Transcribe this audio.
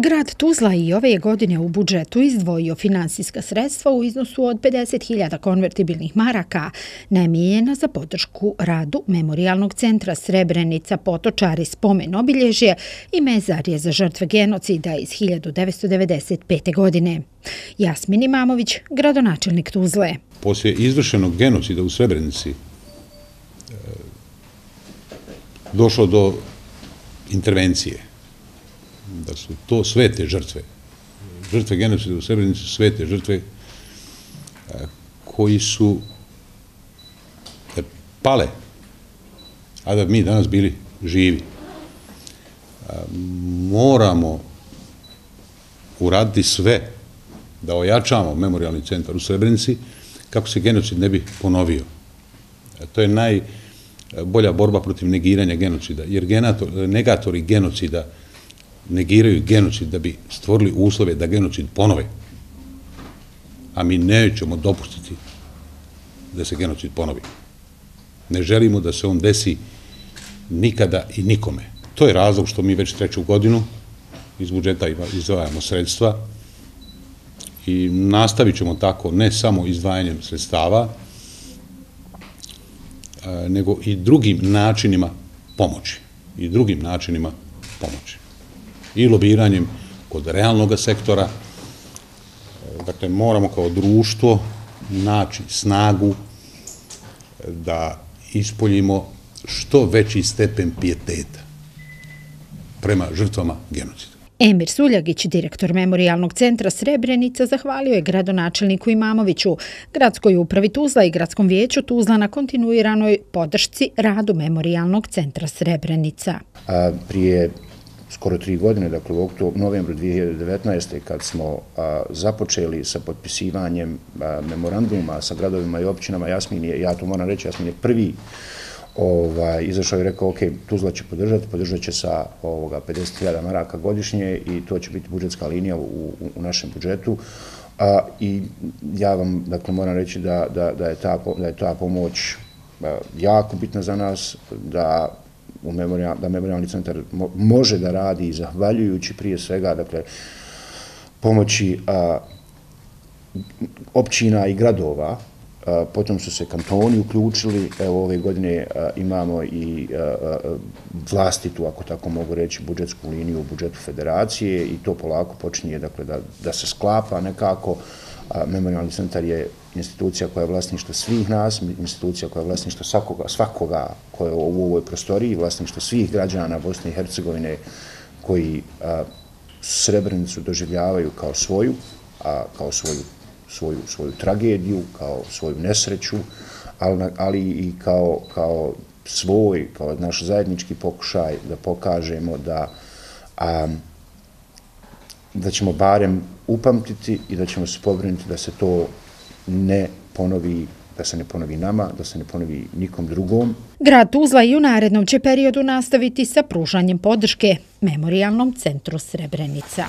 Grad Tuzla i ove godine u budžetu izdvojio finansijska sredstva u iznosu od 50.000 konvertibilnih maraka namijenjena za podršku radu Memorialnog centra Srebrenica Potočari spomen obilježje i mezarje za žrtve genocida iz 1995. godine. Jasmin Imamović, gradonačelnik Tuzle. Poslije izvršenog genocida u Srebrenici e, došlo do intervencije da su to svete žrtve. Žrtve genocida u Srebrenici su svete žrtve eh, koji su eh, pale, a da mi danas bili živi. Eh, moramo uraditi sve da ojačamo memorialni centar u Srebrenici kako se genocid ne bi ponovio. To je najbolja borba protiv negiranja genocida, jer negatori genocida negiraju genocid da bi stvorili uslove da genocid ponove. A mi nećemo dopustiti da se genocid ponovi. Ne želimo da se on desi nikada i nikome. To je razlog što mi već treću godinu iz budžeta izdvajamo sredstva i nastavit ćemo tako ne samo izdvajanjem sredstava, nego i drugim načinima pomoći. I drugim načinima pomoći i lobiranjem kod realnog sektora. Dakle, moramo kao društvo naći snagu da ispoljimo što veći stepen pijeteta prema žrtvama genocida. Emir Suljagić, direktor Memorialnog centra Srebrenica, zahvalio je gradonačelniku Imamoviću, gradskoj upravi Tuzla i gradskom vijeću Tuzla na kontinuiranoj podršci radu Memorialnog centra Srebrenica. A, prije skoro tri godine, dakle u oktober, novembru 2019. kad smo započeli sa potpisivanjem memoranduma sa gradovima i općinama, Jasmin je, ja to moram reći, Jasmin je prvi ovaj, izašao i rekao, ok, Tuzla će podržati, podržat će sa ovoga 50.000 maraka godišnje i to će biti budžetska linija u, u, našem budžetu. A, I ja vam, dakle, moram reći da, da, da, je, ta, da je ta pomoć jako bitna za nas, da u memorial, da memorialni centar može da radi zahvaljujući prije svega dakle, pomoći a, općina i gradova, potom su se kantoni uključili, evo ove godine imamo i vlastitu, ako tako mogu reći, budžetsku liniju u budžetu federacije i to polako počinje dakle, da, da se sklapa nekako, Memorialni centar je institucija koja je vlasništvo svih nas, institucija koja je vlasništvo svakoga, svakoga koja je u ovoj prostoriji, vlasništvo svih građana Bosne i Hercegovine koji Srebrenicu doživljavaju kao svoju, a, kao svoju, svoju, svoju tragediju, kao svoju nesreću, ali, ali i kao, kao svoj, kao naš zajednički pokušaj da pokažemo da a, da ćemo barem upamtiti i da ćemo se pobrinuti da se to ne ponovi da se ne ponovi nama, da se ne ponovi nikom drugom. Grad Tuzla i u narednom će periodu nastaviti sa pružanjem podrške Memorialnom centru Srebrenica.